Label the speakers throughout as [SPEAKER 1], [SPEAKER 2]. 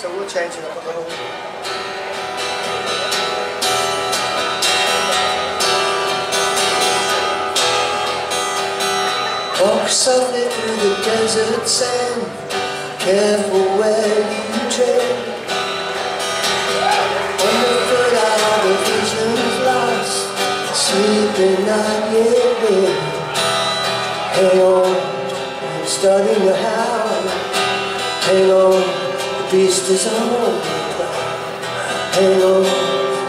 [SPEAKER 1] So we'll change it up a little. Walk softly through the desert sand. Careful where you tread. Underfoot are the visions lost Sleeping not yet dead Hang on, I'm starting to howl. Hang on, beast is on Hang on,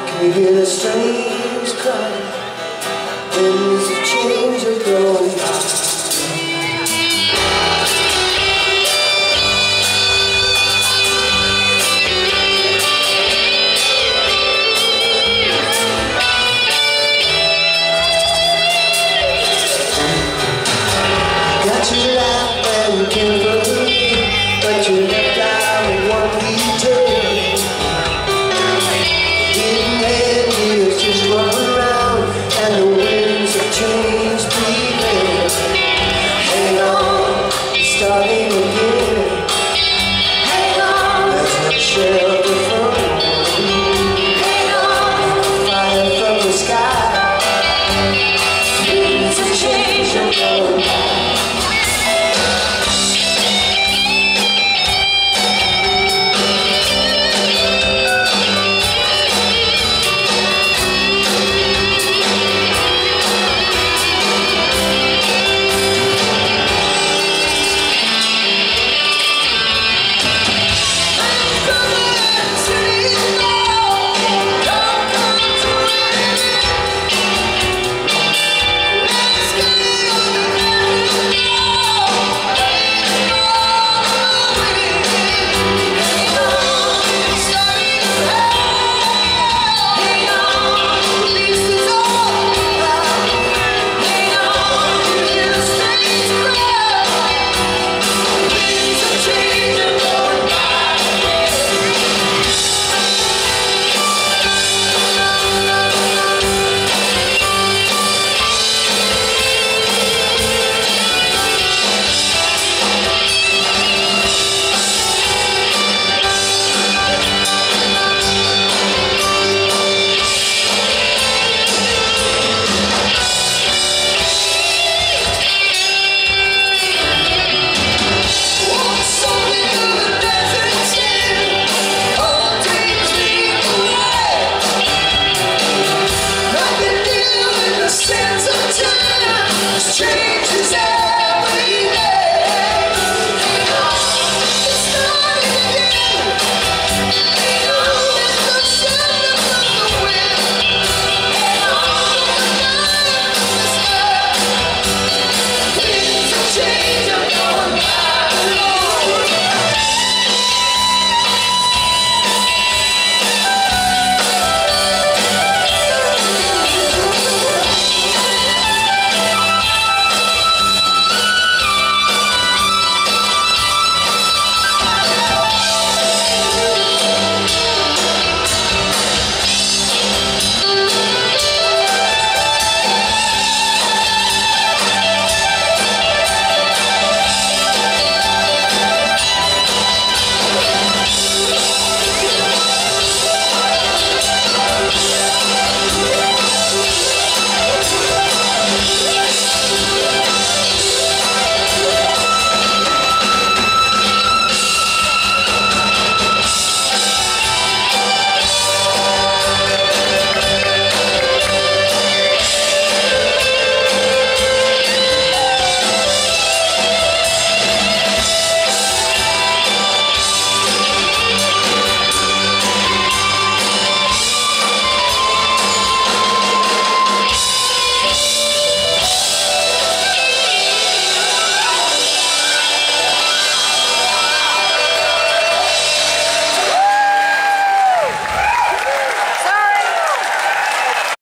[SPEAKER 1] can you hear the strange cry? Winds of change